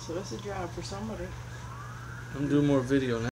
So that's a job for somebody. I'm doing more video now.